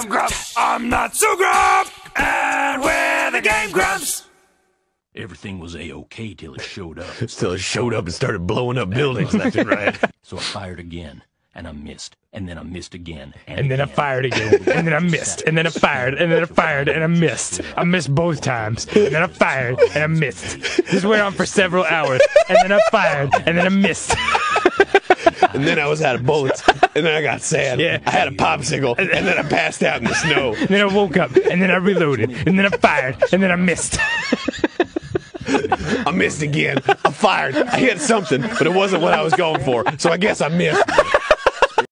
I'm Grumps. I'm not so Grump. And we're the Game Grumps. Everything was a-okay till it showed up. Still it showed up and started blowing up buildings left and right. So I fired again, and I missed, and then I missed again, and, And then I fired again. And then I missed. And then I fired. And then I fired. And I missed. I missed both times. And then I fired. And I missed. This went on for several hours. And then I fired. And then I missed. And then I was out of bullets. And then I got sad. Yeah. I had a popsicle. And then I passed out in the snow. And then I woke up. And then I reloaded. And then I fired. And then I missed. I missed again. I fired. I hit something, but it wasn't what I was going for. So I guess I missed.